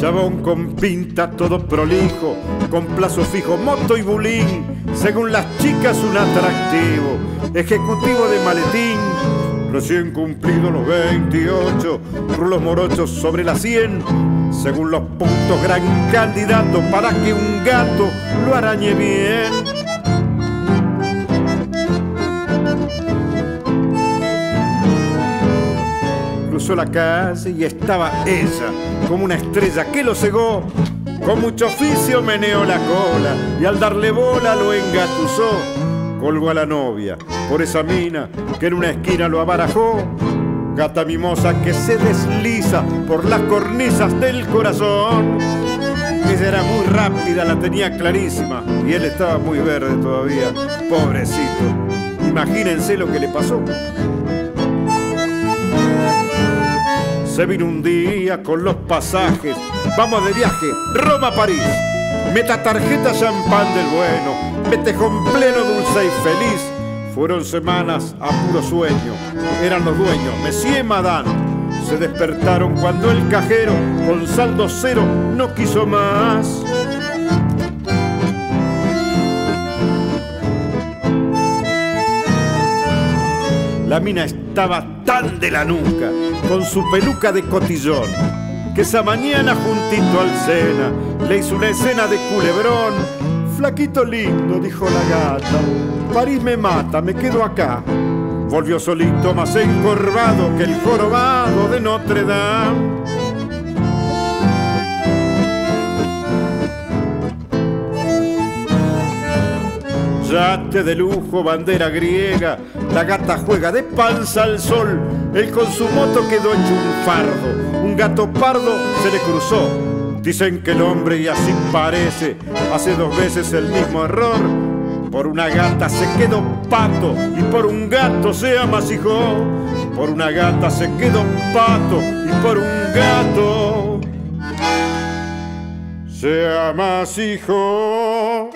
Eslabón con pinta, todo prolijo, con plazo fijo, moto y bulín, según las chicas un atractivo, ejecutivo de maletín, recién cumplido los 28, rulos morochos sobre las 100, según los puntos, gran candidato para que un gato lo arañe bien. La calle y estaba ella, como una estrella que lo cegó. Con mucho oficio meneó la cola y al darle bola lo engatusó. Colgó a la novia por esa mina que en una esquina lo abarajó. Gata mimosa que se desliza por las cornisas del corazón. Ella era muy rápida, la tenía clarísima y él estaba muy verde todavía. Pobrecito. Imagínense lo que le pasó. Se vino un día con los pasajes. Vamos de viaje, Roma-París. Meta tarjeta champán del bueno. Metejón pleno, dulce y feliz. Fueron semanas a puro sueño. Eran los dueños, Monsieur Madame. Se despertaron cuando el cajero, con saldo cero, no quiso más. La mina estaba tan de la nuca, con su peluca de cotillón, que esa mañana juntito al Sena le hizo una escena de culebrón. Flaquito lindo, dijo la gata, París me mata, me quedo acá. Volvió solito más encorvado que el jorobado de Notre Dame. Yate de lujo, bandera griega, la gata juega de panza al sol, él con su moto quedó hecho un fardo, un gato pardo se le cruzó. Dicen que el hombre, y así parece, hace dos veces el mismo error. Por una gata se quedó pato y por un gato se amasijó. Por una gata se quedó pato y por un gato se amasijó.